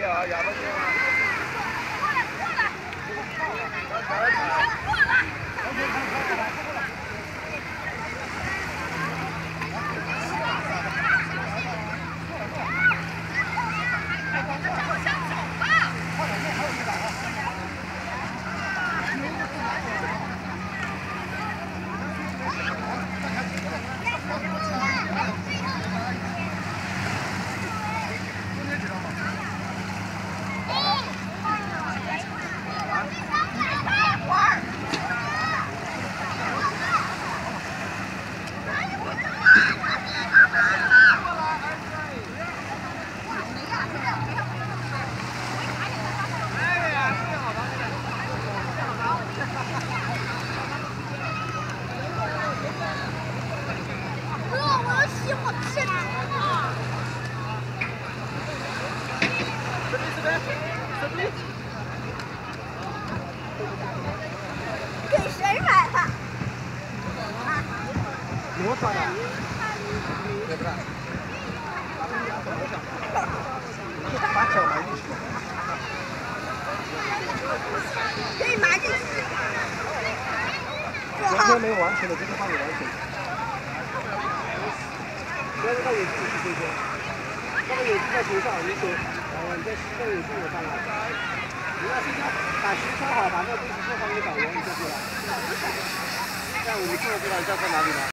掉啊，哑巴掉啊。给谁买的？我穿的。把脚埋进去。可以埋进去。完全没完成的，这个帮你完成。不要让它有自己飞天。那个有机在头上，你手，呃，你在在有机有上来。你要先把鞋穿好，把那个东西放放给导员，你就对了。在我们这个地方叫在哪里吗？